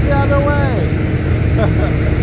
the other way.